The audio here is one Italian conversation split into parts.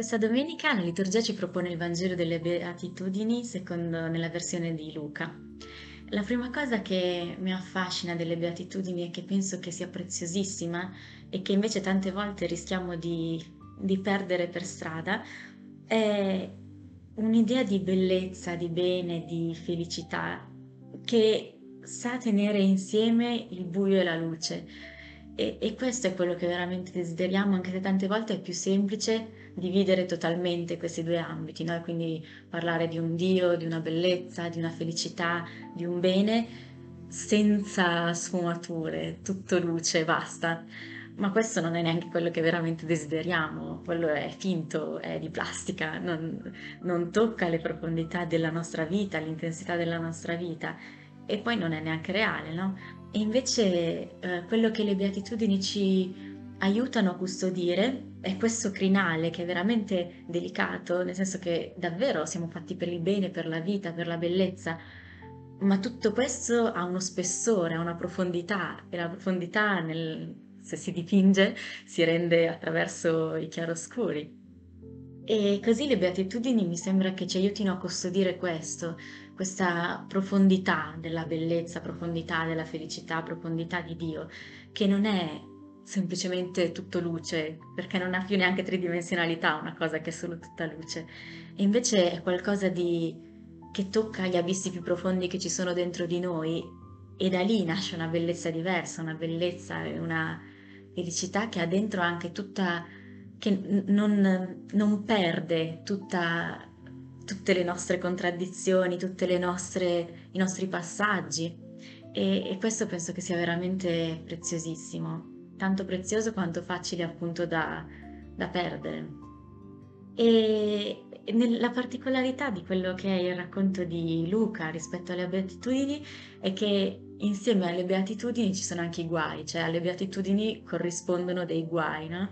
Questa domenica la liturgia ci propone il Vangelo delle Beatitudini secondo nella versione di Luca. La prima cosa che mi affascina delle Beatitudini e che penso che sia preziosissima e che invece tante volte rischiamo di, di perdere per strada è un'idea di bellezza, di bene, di felicità che sa tenere insieme il buio e la luce e, e, questo è quello che veramente desideriamo, anche se tante volte è più semplice dividere totalmente questi due ambiti, no? quindi parlare di un Dio, di una bellezza, di una felicità, di un bene, senza sfumature, tutto luce, basta. Ma questo non è neanche quello che veramente desideriamo, quello è finto, è di plastica, non, non tocca le profondità della nostra vita, l'intensità della nostra vita e poi non è neanche reale, no? E invece eh, quello che le beatitudini ci aiutano a custodire è questo crinale che è veramente delicato, nel senso che davvero siamo fatti per il bene, per la vita, per la bellezza, ma tutto questo ha uno spessore, ha una profondità e la profondità nel, se si dipinge si rende attraverso i chiaroscuri. E così le beatitudini mi sembra che ci aiutino a custodire questo, questa profondità della bellezza, profondità della felicità, profondità di Dio, che non è semplicemente tutto luce, perché non ha più neanche tridimensionalità una cosa che è solo tutta luce, e invece è qualcosa di, che tocca gli abissi più profondi che ci sono dentro di noi e da lì nasce una bellezza diversa, una bellezza e una felicità che ha dentro anche tutta, che non, non perde tutta tutte le nostre contraddizioni, tutti i nostri passaggi. E, e, questo penso che sia veramente preziosissimo, tanto prezioso quanto facile appunto da, da perdere. E la particolarità di quello che è il racconto di Luca rispetto alle beatitudini è che insieme alle beatitudini ci sono anche i guai, cioè alle beatitudini corrispondono dei guai, no?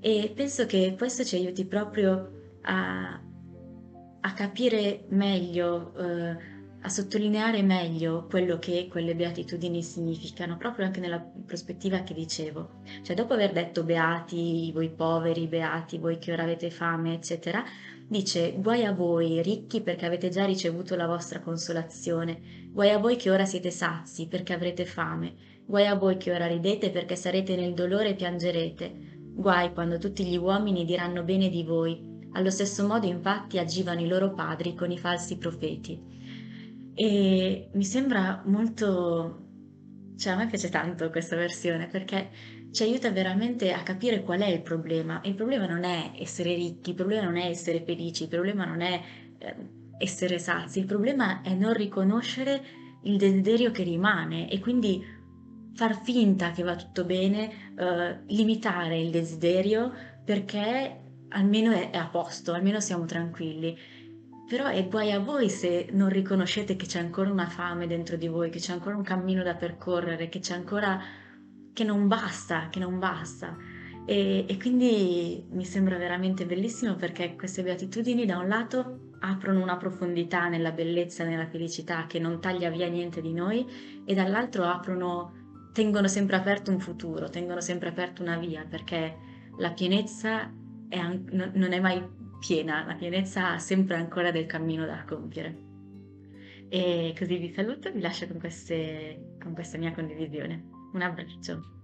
E penso che questo ci aiuti proprio a, a capire meglio, eh, a sottolineare meglio quello che quelle beatitudini significano, proprio anche nella prospettiva che dicevo. Cioè, dopo aver detto beati voi poveri, beati voi che ora avete fame, eccetera, dice guai a voi ricchi perché avete già ricevuto la vostra consolazione, guai a voi che ora siete sazi perché avrete fame, guai a voi che ora ridete perché sarete nel dolore e piangerete, guai quando tutti gli uomini diranno bene di voi allo stesso modo infatti agivano i loro padri con i falsi profeti. E mi sembra molto... cioè a me piace tanto questa versione perché ci aiuta veramente a capire qual è il problema. Il problema non è essere ricchi, il problema non è essere felici, il problema non è eh, essere sazi, il problema è non riconoscere il desiderio che rimane e quindi far finta che va tutto bene, eh, limitare il desiderio perché almeno è a posto, almeno siamo tranquilli. Però è guai a voi se non riconoscete che c'è ancora una fame dentro di voi, che c'è ancora un cammino da percorrere, che c'è ancora... che non basta, che non basta. E, e, quindi mi sembra veramente bellissimo perché queste beatitudini da un lato aprono una profondità nella bellezza, nella felicità che non taglia via niente di noi e dall'altro aprono, tengono sempre aperto un futuro, tengono sempre aperto una via perché la pienezza è non è mai piena, la pienezza sempre ancora del cammino da compiere. E così vi saluto, vi lascio con, queste, con questa mia condivisione. Un abbraccio.